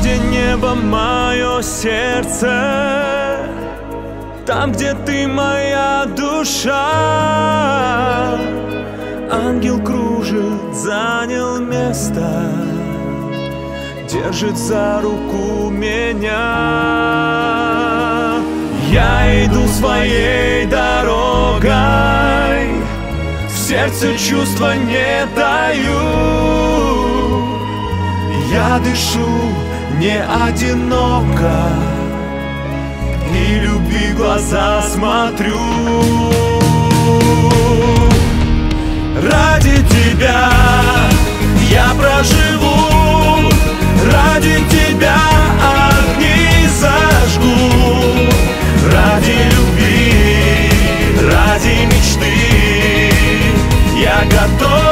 где небо мое сердце Там, где ты моя душа. Ангел кружит, занял место Держит за руку меня. Я иду своей дорогой В сердце чувства не даю. Я дышу не одиноко. И любви глаза смотрю. Ради тебя я проживу Ради тебя огни зажгу. Ради любви, ради мечты Я готов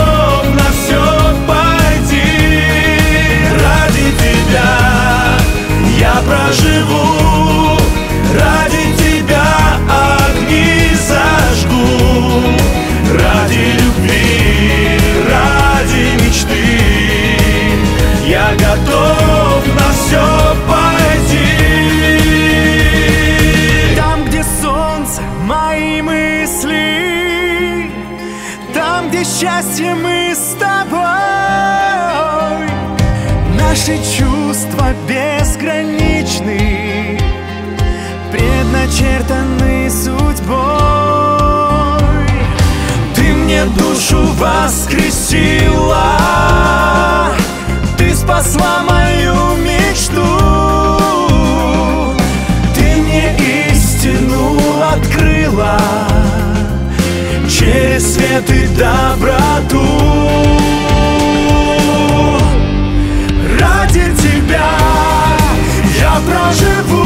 мои мысли. Там, где счастье мы с тобой. Наши чувства безграничны. Предначертаны судьбой. Ты мне душу воскресила. Ты спасла мою свет и доброту. Ради тебя я проживу.